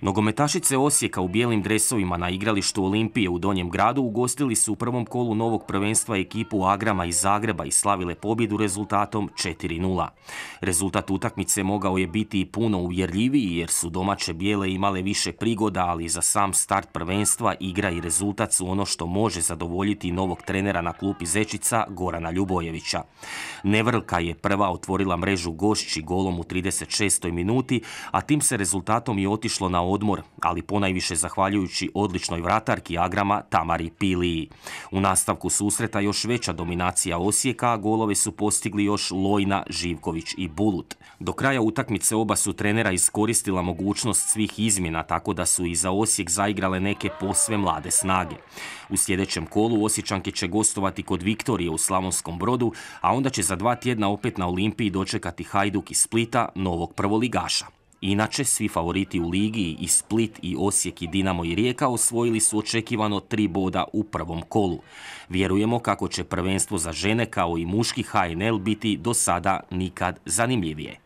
Nogometašice Osijeka u bijelim dresovima na igralištu Olimpije u Donjem gradu ugostili su u prvom kolu novog prvenstva ekipu Agrama iz Zagreba i slavile pobjedu rezultatom 4-0. Rezultat utakmice mogao je biti i puno uvjerljiviji jer su domaće bijele imale više prigoda, ali za sam start prvenstva igra i rezultat su ono što može zadovoljiti novog trenera na klupi Zečica Gorana Ljubojevića. Nevrlka je prva otvorila mrežu gošći golom u 36. minuti, a tim se rezultatom i otišlo na odmor, ali ponajviše zahvaljujući odličnoj vratarki Agrama Tamari Piliji. U nastavku susreta još veća dominacija Osijeka, a golove su postigli još Lojna, Živković i Bulut. Do kraja utakmice oba su trenera iskoristila mogućnost svih izmjena, tako da su i za Osijek zaigrale neke posve mlade snage. U sljedećem kolu Osjećanke će gostovati kod Viktorije u Slavonskom brodu, a onda će za dva tjedna opet na Olimpiji dočekati Hajduk iz Splita, novog prvoligaša. Inače, svi favoriti u ligi i Split i Osijek i Dinamo i Rijeka osvojili su očekivano tri boda u prvom kolu. Vjerujemo kako će prvenstvo za žene kao i muški HNL biti do sada nikad zanimljivije.